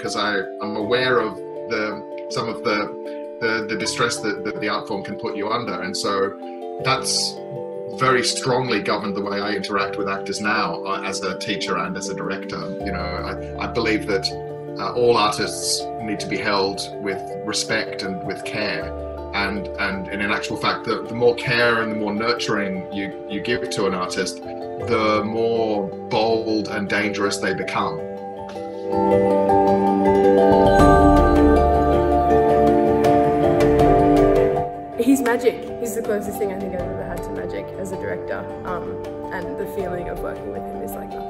because I I'm aware of the some of the the, the distress that, that the art form can put you under, and so that's very strongly governed the way I interact with actors now uh, as a teacher and as a director. You know, I, I believe that uh, all artists need to be held with respect and with care. And, and, and in actual fact, the, the more care and the more nurturing you, you give to an artist, the more bold and dangerous they become. He's magic. He's the closest thing I think I've ever had to magic as a director. Um, and the feeling of working with him is like nothing.